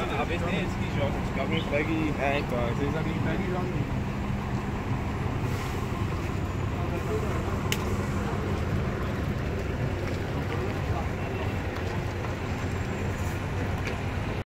às vezes tem esses que jogam, que alguém pegam e. É, então, às vezes alguém pega e joga.